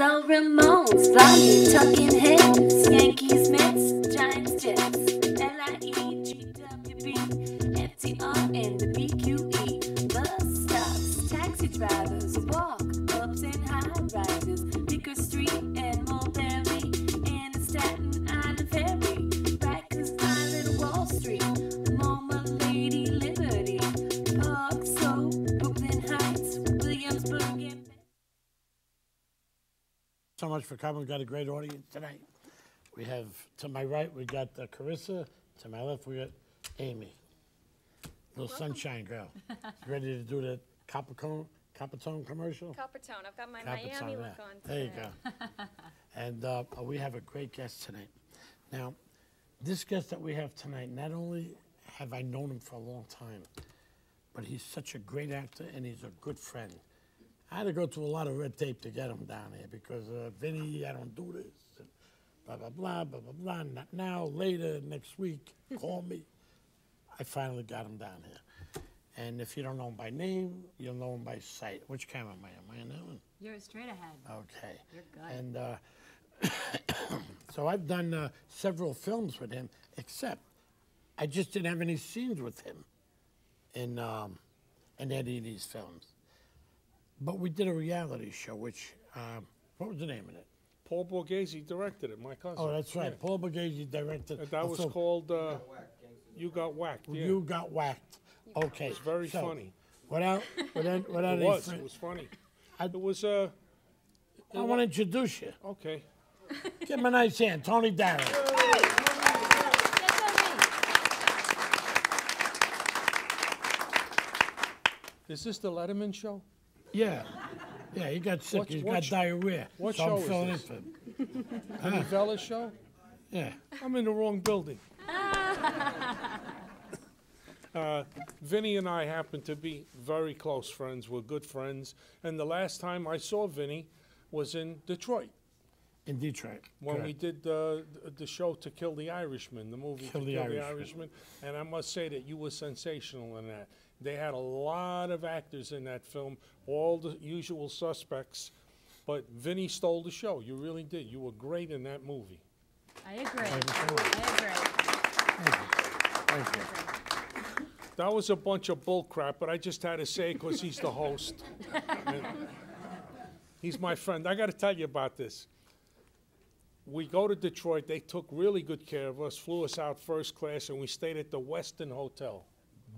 The Ramones, Volume, Talking Heads, Yankees, Mets, Giants, Jets, L-I-E-G-W-B, FDR, and the BQE. Bus stops, taxi drivers, so much for coming. We've got a great audience tonight. We have, to my right, we got uh, Carissa. To my left, we got Amy. Little sunshine girl. Ready to do the Coppercone, Coppertone commercial? Coppertone. I've got my Miami look on There you go. and uh, we have a great guest tonight. Now, this guest that we have tonight, not only have I known him for a long time, but he's such a great actor and he's a good friend. I had to go through a lot of red tape to get him down here because uh, Vinny, I don't do this, and blah blah blah blah blah blah. Not now, later, next week. Call me. I finally got him down here. And if you don't know him by name, you'll know him by sight. Which camera am I? Am I in that one? You're straight ahead. Okay. You're good. And uh, so I've done uh, several films with him, except I just didn't have any scenes with him in um, in any of these films. But we did a reality show, which um, what was the name of it? Paul Borghese directed it, my cousin. Oh, that's right. Yeah. Paul Borghese directed. And that was film, called uh, You Got Whacked. Yeah. You Got Whacked. Okay. It was very so, funny. Without, without, without It any was. fr- It was funny. I- It was. Uh, I want to introduce you. okay. Give him a nice hand, Tony Darrow. Is this the Letterman show? Yeah. Yeah, he got sick. What- He's got diarrhea. what so show I'm is filling this? in for him. The show? Yeah. I'm in the wrong building. uh, Vinny and I happen to be very close friends. We're good friends. And the last time I saw Vinny was in Detroit In Detroit. when we correct. did uh, th- the show To Kill the Irishman, the movie Kill To the Kill the Irishman. Irishman. And I must say that you were sensational in that. They had a lot of actors in that film, all the usual suspects. But Vinny stole the show. You really did. You were great in that movie. I agree. Thank you. I agree. Thank you. Thank you. That was a bunch of bull crap, but I just had to say because he's the host. He's my friend. I got to tell you about this. We go to Detroit. They took really good care of us, flew us out first class, and we stayed at the Westin Hotel.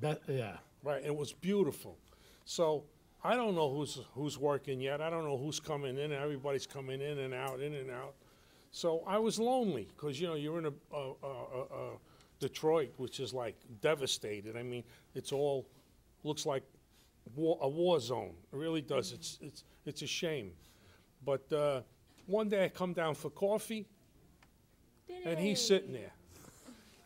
That, yeah. Right, it was beautiful. So I don't know who's who's working yet. I don't know who's coming in. Everybody's coming in and out, in and out. So I was lonely because you know you're in a, a, a, a, Detroit, which is like devastated. I mean, it's all looks like war, a war zone. It really does. It's it's it's a shame. But uh, one day I come down for coffee, and he's sitting there.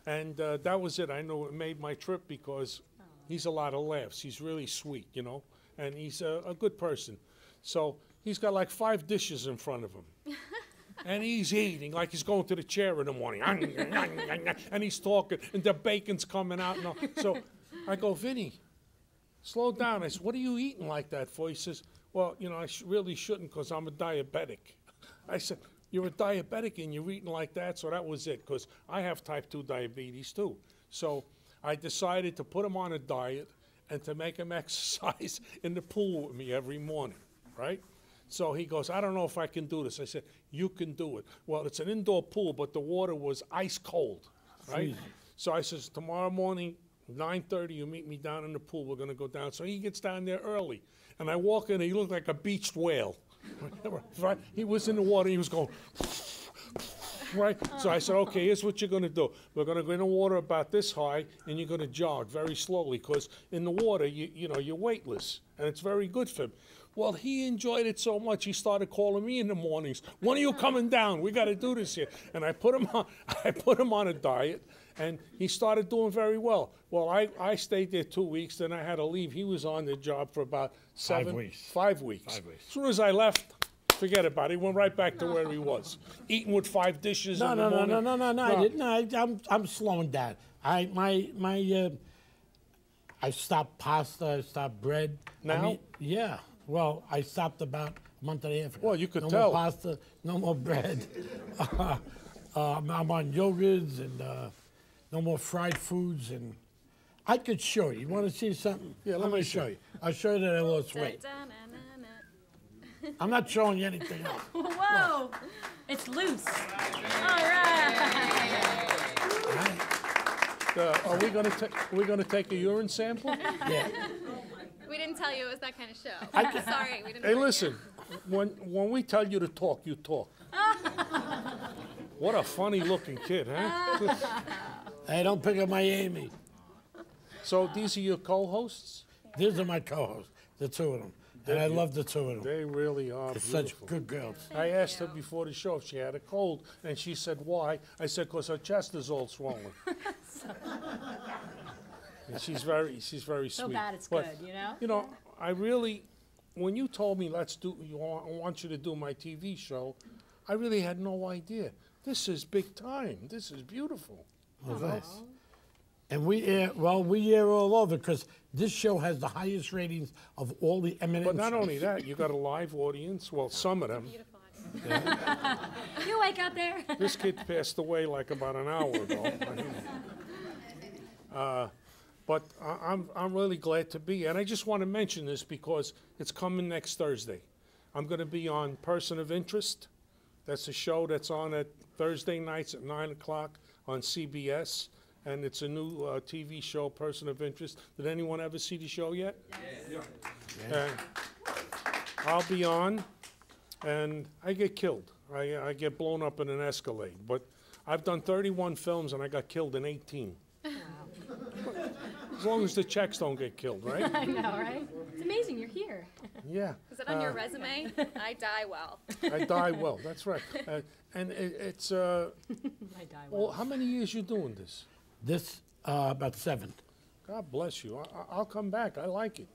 And uh, that was it. I know it made my trip because he's a lot of laughs. He's really sweet, you know, and he's a, a good person. So he's got like five dishes in front of him. and he's eating like he's going to the chair in the morning. and he's talking, and the bacon's coming out. And all. So I go, Vinny, slow down. I said, What are you eating like that for? He says, Well, you know, I sh- really shouldn't because I'm a diabetic. I said, You're a diabetic and you're eating like that? So that was it because I have type 2 diabetes too. So I decided to put him on a diet and to make him exercise in the pool with me every morning, right? So he goes, I don't know if I can do this. I said, You can do it. Well, it's an indoor pool, but the water was ice cold, right? So I says, Tomorrow morning, 9.30, you meet me down in the pool. We're going to go down. So he gets down there early. And I walk in, and he looked like a beached whale. right? He was in the water, he was going, right? So I said, okay, here's what you're going to do. We're going to go in the water about this high, and you're going to jog very slowly, because in the water, you, you know, you're weightless, and it's very good for him. Well, he enjoyed it so much, he started calling me in the mornings. When are you coming down? We got to do this here. And I put him on, I put him on a diet, and he started doing very well. Well, I, I stayed there two weeks, then I had to leave. He was on the job for about seven, weeks. Five weeks. Five weeks. As soon as I left, forget about it. He went right back to where he was, eating with five dishes. No, in no, the no, morning. no, no, no, no. I didn't. No, I, I'm, I'm slowing down. I, my, my, uh, I stopped pasta. I stopped bread. I Now? mean, yeah. Well, I stopped about a month and a half ago. Well, you could no tell. No more pasta, no more bread. uh, I'm, I'm on yogurts and uh, no more fried foods. And I could show you. You want to see something? Yeah, let I'm me show you. I'll show you that I lost weight. I'm not showing you anything else. Whoa! It's loose. All right. Uh, are we gonna take, are we gonna take a urine sample? Yeah. We didn't tell you it was that kind of show. I can- Sorry, we didn't. Hey, warn you. listen, when, when we tell you to talk, you talk. What a funny looking kid, huh? Hey, don't pick up my Amy. So these are your co-hosts? These are my co-hosts, the two of them. And I love the two of them. They really are They're such beautiful. good girls. I asked her before the show if she had a cold, and she said, why? I said, because her chest is all swollen. And she's very, she's very sweet. So sweet. bad it's But, good, you know? You know, I really, when you told me, let's do, you want, I want you to do my TV show, I really had no idea. This is big time. This is beautiful. Well, oh. thanks. And we air, well, we air all over because this show has the highest ratings of all the eminent. But not only that, you got a live audience, well, some of them. Beautiful. You wake out there? This kid passed away like about an hour ago. Uh, But I- I'm, I'm really glad to be, and I just want to mention this because it's coming next Thursday. I'm going to be on Person of Interest. That's a show that's on at Thursday nights at nine o'clock on CBS, and it's a new uh, TV show, Person of Interest. Did anyone ever see the show yet? And I'll be on, and I get killed. I, I get blown up in an Escalade. But I've done 31 films, and I got killed in 18. Wow. As long as the checks don't get killed, right? I know, right? It's amazing you're here. Yeah. Is it on your resume? I die well. I die well. That's right. Uh, and it, it's uh, I die well, well. how many years you doing this? This uh, about seven. God bless you. I, I- I'll come back. I like it.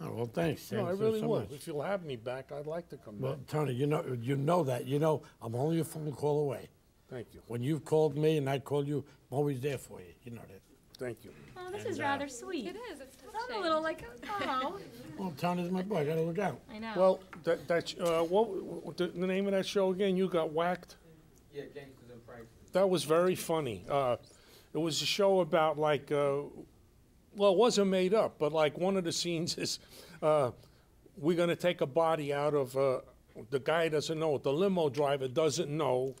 Oh well, thanks. No, I thanks really so will. much. If you'll have me back, I'd like to come back. Well, back. Tony, you know you know that. You know I'm only a phone call away. Thank you. When you've called me and I called you, I'm always there for you. You know that. Thank you. Oh, this is rather sweet. It is. It's I'm touching. a little like, oh. Well, Tony's my boy. I gotta look out. I know. Well, that, that, sh- uh, what, what the, the name of that show again? You got whacked? Yeah, Gangsters and Prices. That was very funny. Uh, it was a show about like, uh, well, it wasn't made up, but like one of the scenes is, uh, we're gonna take a body out of, uh, the guy doesn't know, it. the limo driver doesn't know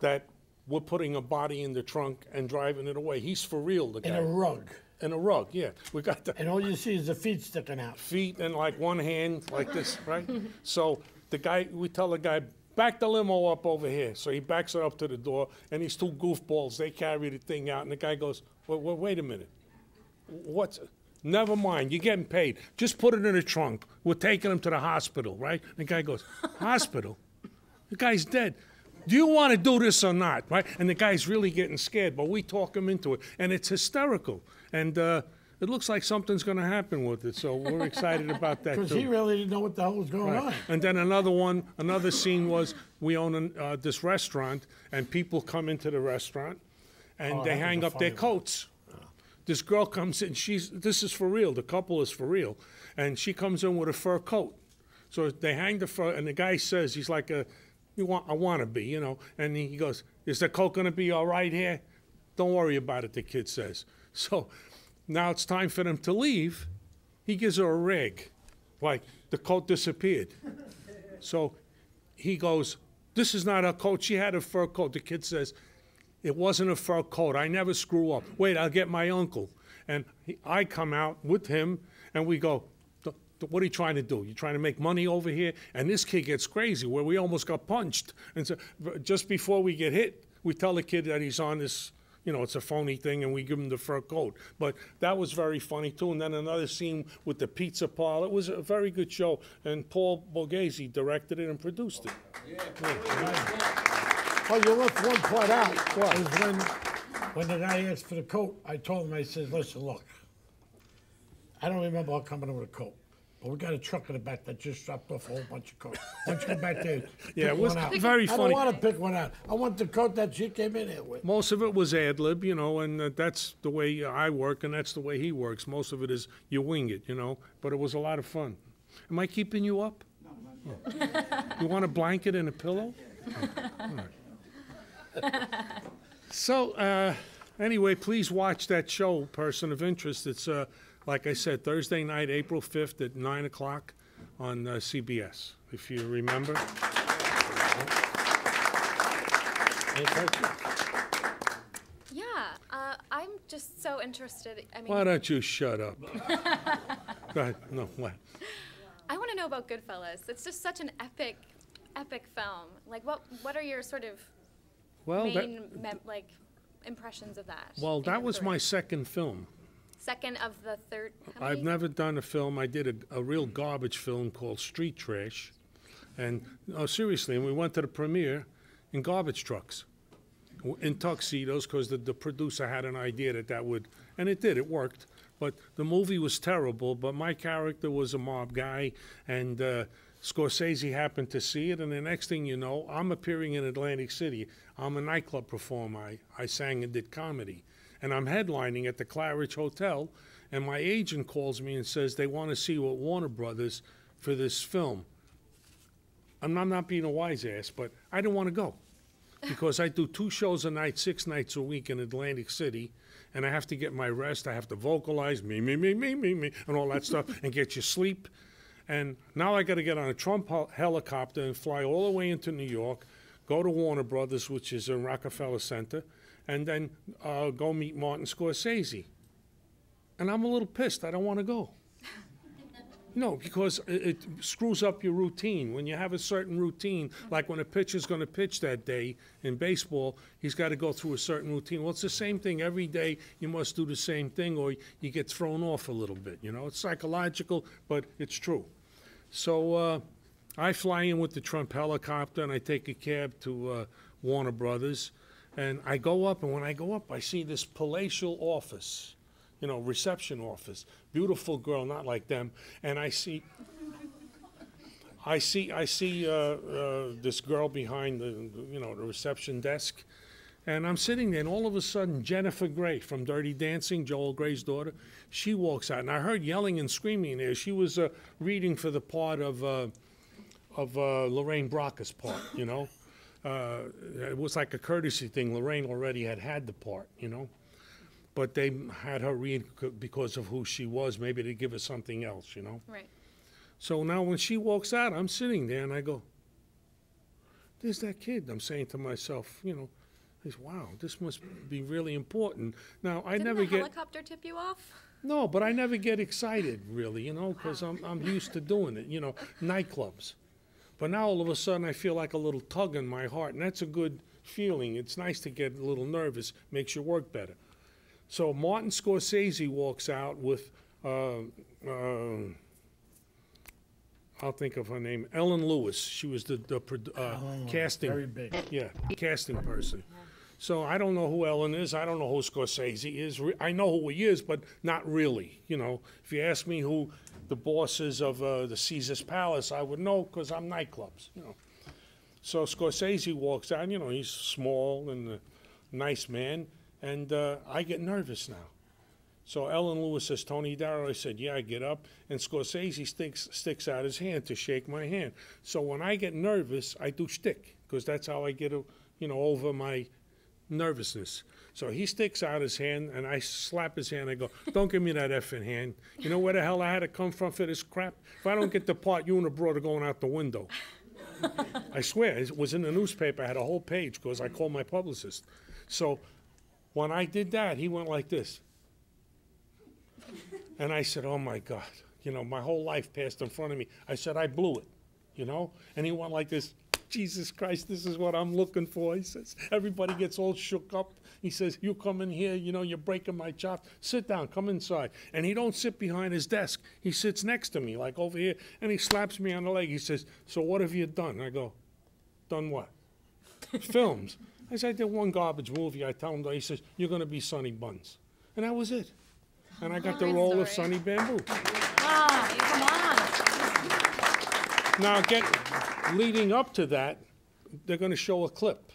that we're putting a body in the trunk and driving it away. He's for real, the In a rug, In a rug, yeah. We got the and all you see is the feet sticking out. feet and like one hand like this, right? So the guy, we tell the guy, back the limo up over here. So he backs it up to the door, and these two goofballs, they carry the thing out, and the guy goes, wait, wait, wait a minute. What's, never mind, you're getting paid. Just put it in the trunk. We're taking him to the hospital, right? The guy goes, hospital? The guy's dead. Do you want to do this or not, right? And the guy's really getting scared, but we talk him into it, and it's hysterical. And uh, it looks like something's going to happen with it, so we're excited about that Because he really didn't know what the hell was going on. And then another one, another scene was we own an, uh, this restaurant, and people come into the restaurant, and Oh, they hang up their one. coats. This girl comes in. She's this is for real. The couple is for real, and she comes in with a fur coat. So they hang the fur, and the guy says he's like a, you want I want to be, you know. And he goes, "Is the coat gonna be all right here?" Don't worry about it. The kid says. So now it's time for them to leave. He gives her a rig, like the coat disappeared. So he goes, This is not a coat. She had a fur coat. The kid says, It wasn't a fur coat. I never screw up. Wait, I'll get my uncle. And he, I come out with him, and we go, "Th- th- What are you trying to do? You're trying to make money over here? And this kid gets crazy, where we almost got punched. And so just before we get hit, we tell the kid that he's on this. You know, it's a phony thing, and we give him the fur coat. But that was very funny too. And then another scene with the pizza parlor. It was a very good show, and Paul Borghese directed it and produced it. Oh, you left one part out. Is when, when the guy asked for the coat, I told him, I said, listen, look, I don't remember all coming in with a coat, but we got a truck in the back that just dropped off a whole bunch of coats. Why don't you go back there, Yeah, pick it was one out? very I funny. don't want to pick one out. I want the coat that she came in here with. Most of it was ad lib, you know, and uh, that's the way I work, and that's the way he works. Most of it is you wing it, you know. But it was a lot of fun. Am I keeping you up? No, not You want a blanket and a pillow? All right. So, uh, anyway, please watch that show, Person of Interest. It's, uh, like I said, Thursday night, April 5th at 9 o'clock on uh, CBS, if you remember. Any questions? Yeah, uh, I'm just so interested. I mean, Why don't you shut up? Go ahead. No, what? I want to know about Goodfellas. It's just such an epic, epic film. Like, what what are your sort of Well, that, main mem- like impressions of that? well, that your was my second film. Second of the third. I've never done a film. I did a, a real garbage film called Street Trash, and oh, seriously, and we went to the premiere in garbage trucks, in tuxedos, because the, the producer had an idea that that would, and it did. It worked. But the movie was terrible. But my character was a mob guy, and uh, Scorsese happened to see it. And the next thing you know, I'm appearing in Atlantic City. I'm a nightclub performer. I, I sang and did comedy and I'm headlining at the Claridge Hotel, and my agent calls me and says they want to see you at Warner Brothers for this film. I'm not, not being a wise ass, but I didn't want to go because I do two shows a night, six nights a week in Atlantic City, and I have to get my rest. I have to vocalize me, me, me, me, me, me, and all that stuff, and get you sleep. And now I got to get on a Trump hel- helicopter and fly all the way into New York, go to Warner Brothers, which is in Rockefeller Center, and then uh, go meet Martin Scorsese. And I'm a little pissed. I don't want to go. No, because it, it screws up your routine. When you have a certain routine, like when a pitcher's going to pitch that day in baseball, he's got to go through a certain routine. Well, it's the same thing every day. You must do the same thing, or you get thrown off a little bit. You know, it's psychological, but it's true. So uh, I fly in with the Trump helicopter, and I take a cab to uh, Warner Brothers, and I go up. And when I go up, I see this palatial office you know, reception office. Beautiful girl, not like them. And I see, I see, I see uh, uh, this girl behind the, you know, the reception desk. And I'm sitting there, and all of a sudden, Jennifer Grey from Dirty Dancing, Joel Grey's daughter, she walks out, and I heard yelling and screaming there. She was uh, reading for the part of uh, of uh, Lorraine Bracco's part, you know. Uh, it was like a courtesy thing. Lorraine already had had the part, you know but they had her read c- because of who she was, maybe to give her something else, you know? Right. So now when she walks out, I'm sitting there and I go, there's that kid. I'm saying to myself, you know, I say, wow, this must be really important. Now, I Didn't never the get, helicopter tip you off? no, but I never get excited really, you know, because I'm, I'm used to doing it, you know, nightclubs. But now all of a sudden I feel like a little tug in my heart, and that's a good feeling. It's nice to get a little nervous, makes your work better. So Martin Scorsese walks out with, uh, uh, I'll think of her name, Ellen Lewis. She was the, the uh, casting. Very big. Yeah, casting person. So I don't know who Ellen is. I don't know who Scorsese is. I know who he is, but not really. You know, if you ask me who the bosses of uh, the Caesar's Palace, I would know because I'm nightclubs. You know. So Scorsese walks out. You know, he's small and nice man, and uh, I get nervous now. So Ellen Lewis says, Tony Darrow. I said, yeah, I get up. And Scorsese sticks, sticks out his hand to shake my hand. So when I get nervous, I do shtick, because that's how I get, you know, over my nervousness. So he sticks out his hand, and I slap his hand. I go, don't give me that effing hand. You know where the hell I had to come from for this crap? If I don't get the part, you and the broad are going out the window. I swear, it was in the newspaper. I had a whole page, because I called my publicist. So when I did that, he went like this. And I said, oh my God, you know, my whole life passed in front of me. I said, I blew it, you know? And he went like this, Jesus Christ, this is what I'm looking for. He says, everybody gets all shook up. He says, you come in here, you know, you're breaking my chops. Sit down, come inside. And he don't sit behind his desk. He sits next to me, like over here, and he slaps me on the leg. He says, so what have you done? I go, done what? Films. I said, I did one garbage movie. I tell him, that. he says, you're going to be Sonny Bunz. And that was it. And I got the role of. Sonny Bamboo. Ah, come on. Now, get, leading up to that, they're going to show a clip.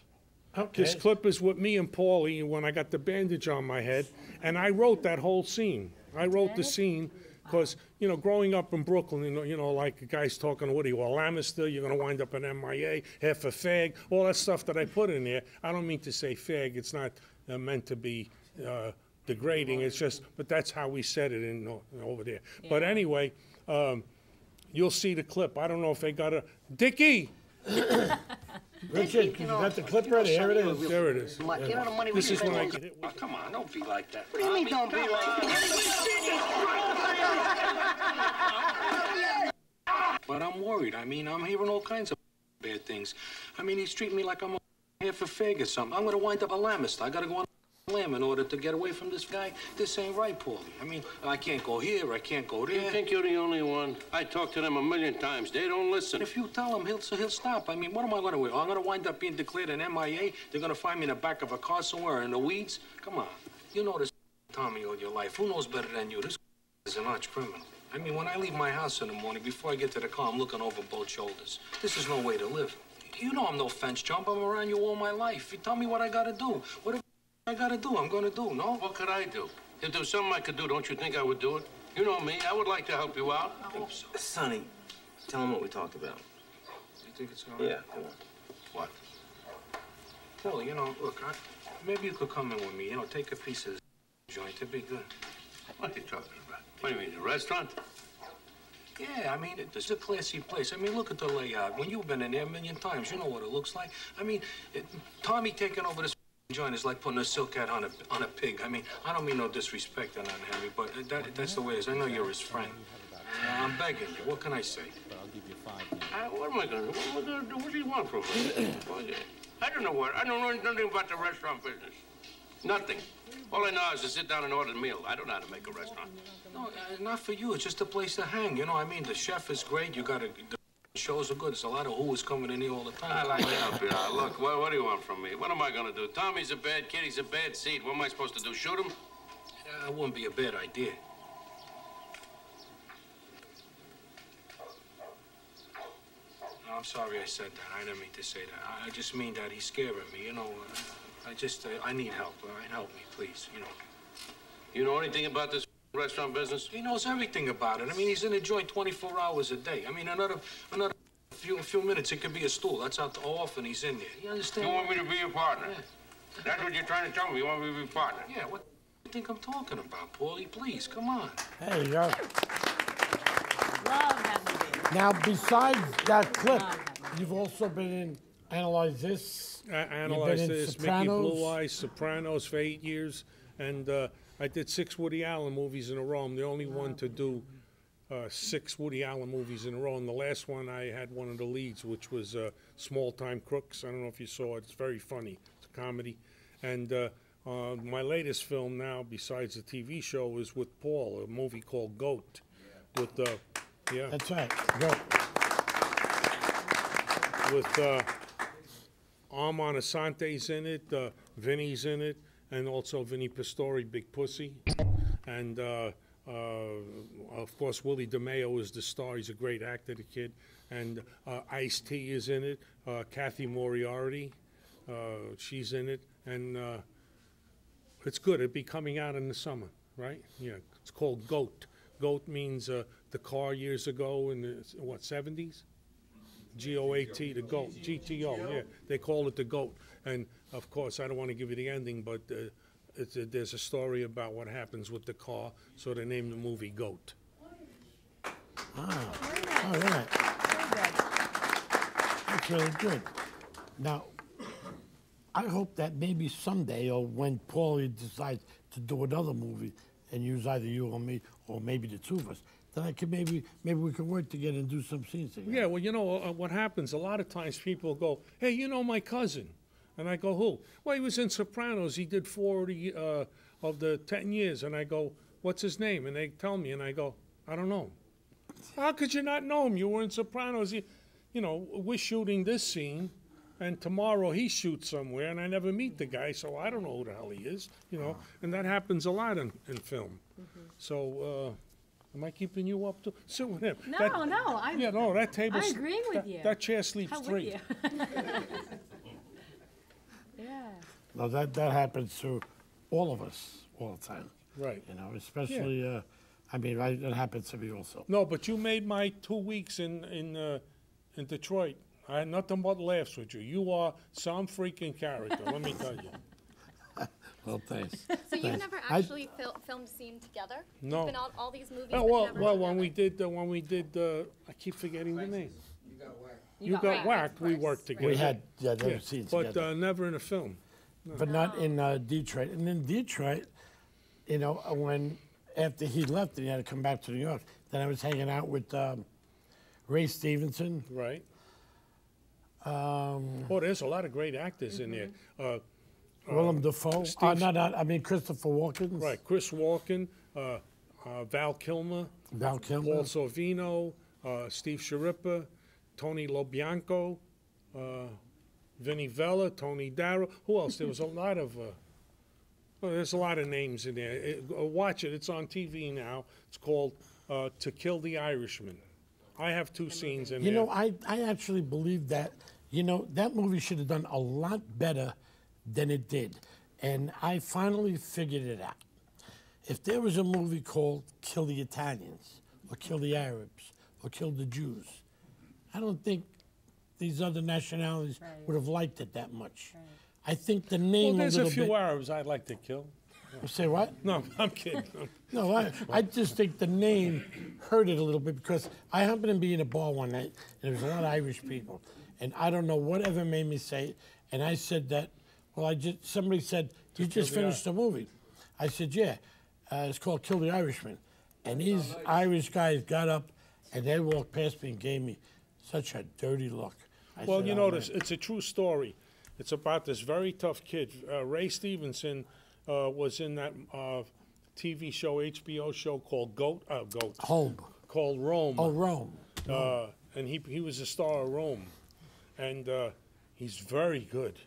Okay. This clip is with me and Paulie when I got the bandage on my head, and I wrote that whole scene. I wrote the scene Because, you know, growing up in Brooklyn, you know, you know, like guy's talking, what are you, a Lamister, you're gonna wind up in MIA, half a fag, all that stuff that I put in there. I don't mean to say fag, it's not uh, meant to be uh, degrading, it's just, but that's how we said it in, o- over there. But anyway, um, you'll see the clip. I don't know if they got a, Dickie! Richard, you got the clip ready, here it is. There it is. You know the money This is when I get hit Oh, come on, don't be like that. What do you mean don't be like that? But I'm worried. I mean, I'm hearing all kinds of bad things. I mean, he's treating me like I'm a half a fag or something. I'm gonna wind up a lamist. I gotta go on lam in order to get away from this guy. This ain't right, Paulie. I mean, I can't go here, I can't go there. You think you're the only one? I talked to them a million times. They don't listen. If you tell him, he'll he'll stop. I mean, what am I gonna do? I'm gonna wind up being declared an MIA. They're gonna find me in the back of a car somewhere in the weeds. Come on, you know this Tommy all your life. Who knows better than you? This is an arch criminal. I mean, when I leave my house in the morning, before I get to the car, I'm looking over both shoulders. This is no way to live. You know I'm no fence jump. I'm around you all my life. You tell me what I gotta do. What I gotta do, I'm gonna do, no? What could I do? If there was something I could do, don't you think I would do it? You know me. I would like to help you out. Sonny, tell him what we talked about. You think it's all right? Yeah, come on. What? Paul, you know, look, I, maybe you could come in with me. You know, take a piece of this joint. It'd be good. What are you talking about? What do you mean, a restaurant? Yeah, I mean, it- it's a classy place. I mean, look at the layout. When you've been in there a million times, you know what it looks like. I mean, it, Tommy taking over this joint is like putting a silk hat on a on a pig. I mean, I don't mean no disrespect on that, Henry, but that, that's the way it is. I know you're his friend. Uh, I'm begging you. What can I say? But I, what am I going to do? What am I going to do? What do you want from me? I don't know what. I don't know nothing about the restaurant business. Nothing. All I know is to sit down and order a meal. I don't know how to make a restaurant. No, uh, not for you. It's just a place to hang. You know, I mean, the chef is great. You got to. The shows are good. There's a lot of who's coming in here all the time. I like help you out. Look, what, what do you want from me? What am I going to do? Tommy's a bad kid. He's a bad seed. What am I supposed to do? Shoot him? Uh, That wouldn't be a bad idea. No, I'm sorry I said that. I didn't mean to say that. I, I just mean that he's scaring me. You know, uh, I just, uh, I need help. All right, help me, please. You know. You know anything about this restaurant business? He knows everything about it. I mean, he's in the joint 24 hours a day. I mean, another, another few, few minutes, it could be a stool. That's how often he's in there. You understand? You want me to be your partner? Yeah. That's what you're trying to tell me. You want me to be your partner? Yeah, what do you think I'm talking about, Paulie? Please, come on. There you go. Love that movie. Now, besides that clip, Love that movie. you've also been in Analyze This. I analyzed in this, Mickey Blue Eyes, Sopranos for eight years, and uh, I did six Woody Allen movies in a row. I'm the only one to do uh, six Woody Allen movies in a row. And the last one, I had one of the leads, which was uh, Small Time Crooks. I don't know if you saw it. It's very funny. It's a comedy. And uh, uh, my latest film now, besides the TV show, is with Paul, a movie called Goat. With uh, yeah, That's right. Go. with uh, Armand Assante's in it, uh, Vinny's in it, and also Vinny Pastore, Big Pussy. And uh, uh, of course, Willie DeMeo is the star. He's a great actor, the kid. And uh, Ice T is in it. Uh, Cathy Moriarty, uh, she's in it. And uh, it's good. It'll be coming out in the summer, right? Yeah. It's called Goat. Goat means the car years ago in the, what, 70s? G-O-A-T, the GOAT, GTO, yeah. They call it the GOAT. And of course, I don't want to give you the ending, but uh, it's a, there's a story about what happens with the car, so they named the movie GOAT. All right. That's really good. Now, I hope that maybe someday, or when Paulie decides to do another movie and use either you or me, or maybe the two of us, then I could maybe maybe we could work together and do some scenes together. Yeah, well, you know, uh, what happens, a lot of times people go, hey, you know my cousin. And I go, who? Well, he was in Sopranos. He did 40 uh, of the 10 years. And I go, what's his name? And they tell me, and I go, I don't know. How could you not know him? You were in Sopranos. You, you know, we're shooting this scene, and tomorrow he shoots somewhere, and I never meet the guy, so I don't know who the hell he is, you know. And that happens a lot in, in film. So, uh, am I keeping you up to? Sit with him. No, That- no, I'm, Yeah, no, that table. I'm agreeing with that- you. That chair sleeps with three. you. Yeah. Now that that happens to all of us all the time. Right. You know, especially uh, I mean, I, it happens to me also. No, but you made my two weeks in in uh, in Detroit. I had nothing but laughs with you. You are some freaking character. let me tell you. Well, thanks. So you've Thanks. never I- actually fil- filmed a scene together? No. You've been all, all these movies. Oh, well, well, when together? we did uh, when we did uh, I keep forgetting the name. You got, whacked. whacked. We worked together. We had yeah, never yeah, seen but together. uh, never in a film. but not in uh, Detroit. And in Detroit, you know, uh, when after he left and he had to come back to New York, then I was hanging out with um, Ray Stevenson. Right. Um, Oh, there's a lot of great actors in there. Uh, Willem Dafoe. Uh, Steve- not, not, I mean Christopher Walken. right. Chris Walken, uh, uh, Val Kilmer, Val Kilmer. Paul Sorvino, uh, Steve Schirripa, Tony LoBianco, uh, Vinny Vella, Tony Darrow. Who else? There was a lot of. Uh, well, there's a lot of names in there. It, uh, watch it. It's on TV now. It's called uh, "To Kill the Irishman." I have two scenes in it. You there. know, I, I actually believe that, you know, that movie should have done a lot better than it did. And I finally figured it out. If there was a movie called Kill the Italians, or Kill the Arabs, or Kill the Jews, I don't think these other nationalities would have liked it that much. I think the name. well, name there's a a few bit. Arabs I'd like to kill. Say what? No, I'm kidding. No, I, I just think the name hurt it a little bit because I happened to be in a bar one night and there was a lot of Irish people, and I don't know whatever made me say it, and I said that. Well, I just somebody said you just finished the movie. I said yeah, uh, it's called Kill the Irishman, and these Irish guys got up and they walked past me and gave me such a dirty look. I Well, said, you "Oh, know, man." this, it's a true story. It's about this very tough kid. Uh, Ray Stevenson uh, was in that uh, TV show, HBO show called Goat, uh, Goat, home. called Rome. Oh, Rome. Uh, and he, he was a star of Rome. And uh, he's very good.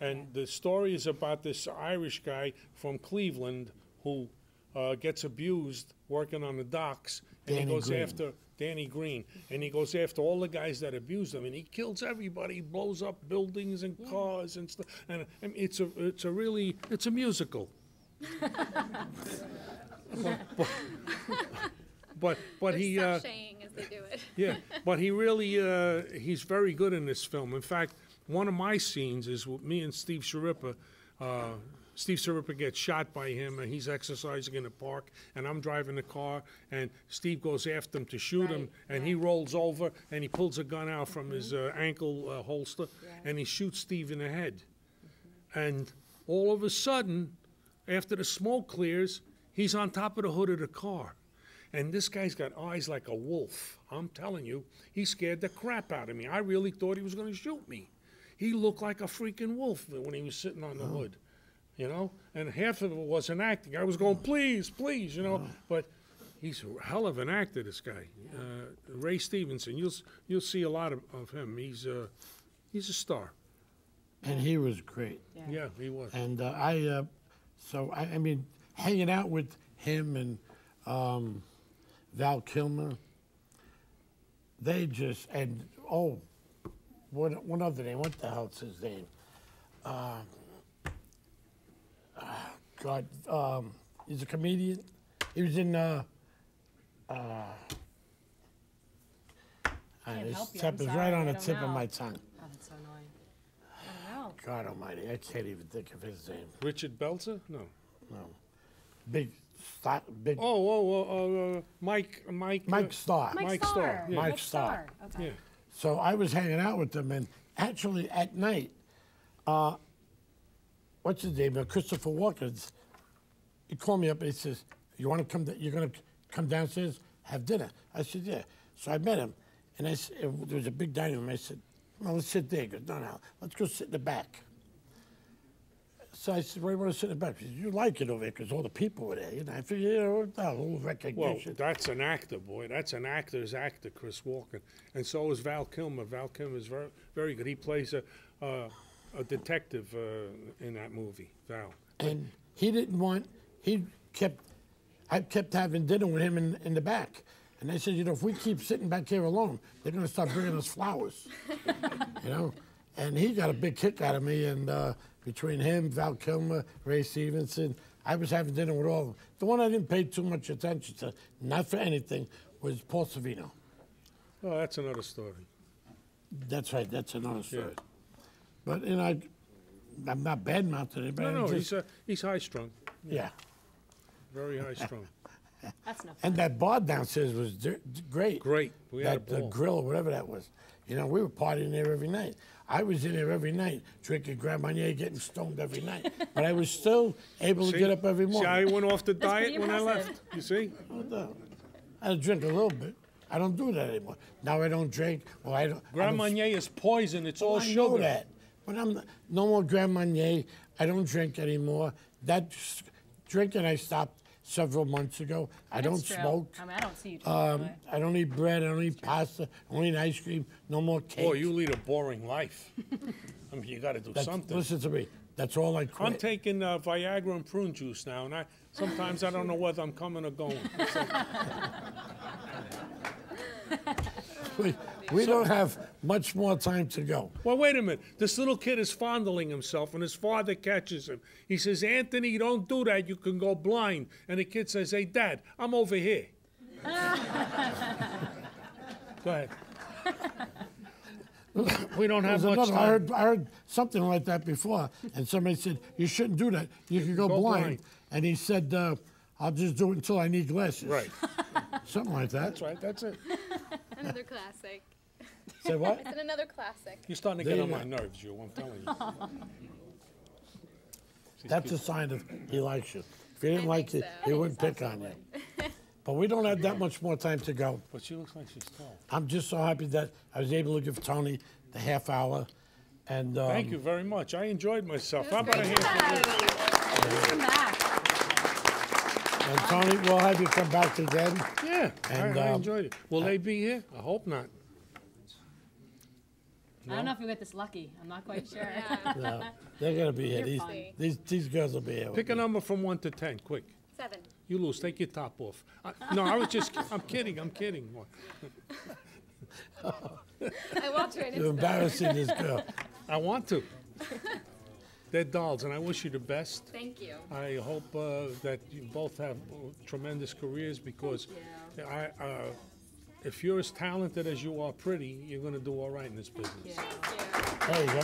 And the story is about this Irish guy from Cleveland who uh, gets abused working on the docks. And Danny he goes Greene. after Danny Greene. And he goes after all the guys that abuse him. And he kills everybody. He blows up buildings and cars and stuff. And I mean, it's, a, it's a really, it's a musical. but, but They're he... Uh, sashaying as they do it. yeah, but he really, uh, he's very good in this film. In fact, one of my scenes is with me and Steve Schirripa. Uh, Steve Schirripa gets shot by him, and he's exercising in the park, and I'm driving the car, and Steve goes after him to shoot him, and he rolls over, and he pulls a gun out from his uh, ankle uh, holster, and he shoots Steve in the head. And all of a sudden, after the smoke clears, he's on top of the hood of the car. And this guy's got eyes like a wolf. I'm telling you, he scared the crap out of me. I really thought he was going to shoot me. He looked like a freaking wolf when he was sitting on the hood, you know? And half of it wasn't acting. I was going, please, please, you know? But he's a hell of an actor, this guy. Uh, Ray Stevenson, you'll, you'll see a lot of, of him. He's, uh, he's a star. And he was great. Yeah, he was. And uh, I, uh, so I, I mean, hanging out with him and um, Val Kilmer, they just and oh, one one other name. What the hell's his name? God, um, he's a comedian. He was in. Uh, uh, his help tip is right on the don't tip of my tongue. Oh, that's so annoying. I don't know. God Almighty, I can't even think of his name. Richard Belzer? No. No, big, sta- big Oh, oh, oh, uh, Mike, Mike. Mike uh, Starr. Mike, Mike Starr. Starr, yeah. Mike Mike Starr. Okay. Yeah. So I was hanging out with them, and actually at night, uh, what's his name? Uh, Christopher Walken. He called me up and he says, "You want to come? You're going to come downstairs have dinner?" I said, "Yeah." So I met him, and I s- and there was a big dining room. I said, "Well, let's sit there." He goes, "No, no, let's go sit in the back." So I said, "Why do you want to sit in the back?" He said, "You like it over there because all the people were there." You know, I figured, you know, a little Well, that's an actor, boy. That's an actor's actor, Chris Walken. And so is Val Kilmer. Val Kilmer is very, very good. He plays a, uh, a detective uh, in that movie, Val. and he didn't want. He kept. I kept having dinner with him in, in the back, and they said, you know, if we keep sitting back here alone, they're going to start bringing us flowers, you know. And he got a big kick out of me, and uh, between him, Val Kilmer, Ray Stevenson, I was having dinner with all of them. The one I didn't pay too much attention to, not for anything, was Paul Sorvino. Oh, that's another story. That's right. That's another story. But you know, I, I'm not bad mouthing it, but No, I'm no, just, he's, uh, he's high strung, yeah. very high strung. That's enough. And that bar downstairs was di- d- great. Great. We had a that ball. grill or whatever that was. You know, we were partying there every night. I was in there every night, drinking Grand Marnier, getting stoned every night. but I was still able to See? get up every See morning. how he went off the pretty diet when I impressive. left? You see? What the- I drink a little bit. I don't do that anymore. Now I don't drink. Well, I don't. I Grand don't- Marnier is poison. It's all I sugar. know that, but I'm not- no more Grand Marnier. I don't drink anymore. That drinking I stopped several months ago. I don't true. smoke. I mean, I don't see you drinking. Um, I don't eat bread. I don't eat pasta. I don't eat ice cream. No more cake. Boy, you lead a boring life. I mean, you got to do That's- something. Listen to me. That's all I quit. I'm taking uh, Viagra and prune juice now, and I sometimes I don't know whether I'm coming or going. we we don't have much more time to go. Well, wait a minute. This little kid is fondling himself, and his father catches him. He says, "Anthony, don't do that. You can go blind." And the kid says, "Hey, Dad, I'm over here." go ahead. we don't have much another, I time. heard, I heard something like that before, and somebody said, You shouldn't do that. You can go, Go blind. blind. And he said, uh, I'll just do it until I need glasses. Right. Something like that. That's right. That's it. Another classic. Say what? It's another classic. You're starting to There get you on my nerves, you. I'm telling you. That's a sign of he likes you. If he didn't I like you, think so. he wouldn't pick on you. But we don't have that much more time to go. But she looks like she's tall. I'm just so happy that I was able to give Tony the half hour. And um, Thank you very much. I enjoyed myself. How about a great. hand for this? Come back. And Tony, we'll have you come back again. Yeah, And, I, I um, enjoyed it. Will they be here? I hope not. I don't know if we get this lucky. I'm not quite sure. No, they're gonna be here. These, fine. these, these girls will be here. with Pick a me. number from one to ten, quick. Seven. You lose. Take your top off. I, no, I was just. I'm kidding. I'm kidding. I walked right You're that. embarrassing this girl. I want to. They're dolls, and I wish you the best. Thank you. I hope uh, that you both have uh, tremendous careers because I, uh, if you're as talented as you are pretty, you're going to do all right in this business. There you go.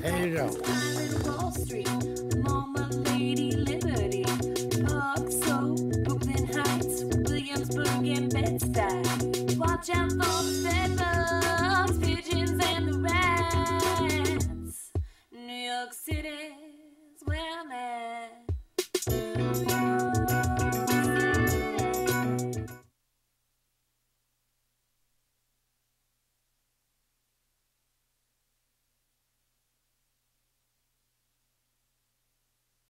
There you go. Williamsburg and Watch out for the bedbugs, pigeons and the rats. New York City's where I'm at.